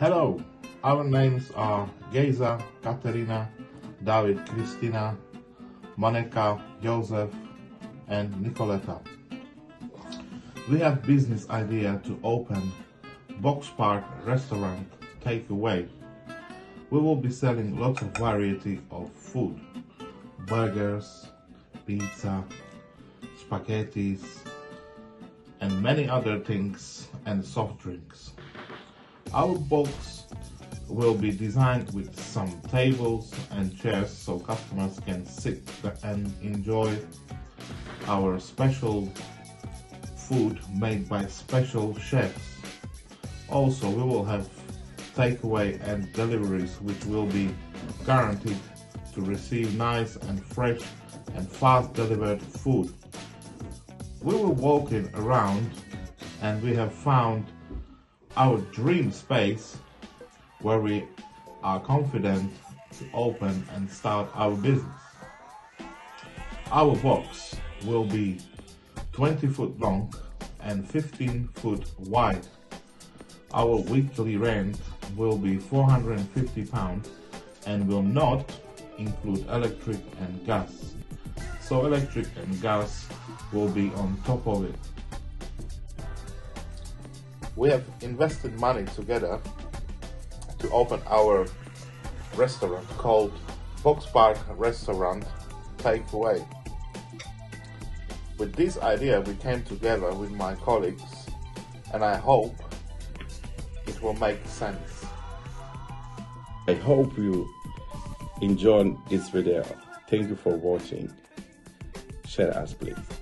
Hello, our names are Gejza, Katerina, David, Kristina, Monika, Joseph, and Nicoleta. We have business idea to open Box Park restaurant takeaway. We will be selling lots of variety of food, burgers, pizza, spaghettis, and many other things and soft drinks. Our box will be designed with some tables and chairs so customers can sit and enjoy our special food made by special chefs. Also, we will have takeaway and deliveries which will be guaranteed to receive nice and fresh and fast delivered food. We were walking around and we have found our dream space where we are confident to open and start our business. Our box will be 20 foot long and 15 foot wide. Our weekly rent will be 450 pounds and will not include electric and gas. So electric and gas will be on top of it. We have invested money together to open our restaurant called Box Park Restaurant Takeaway. With this idea, we came together with my colleagues, and I hope it will make sense. I hope you enjoyed this video. Thank you for watching. Share us please.